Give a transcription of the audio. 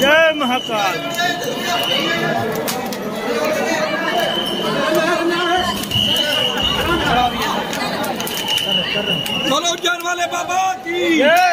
जय। महाकाल। चलो जन वाले बाबा की। जय।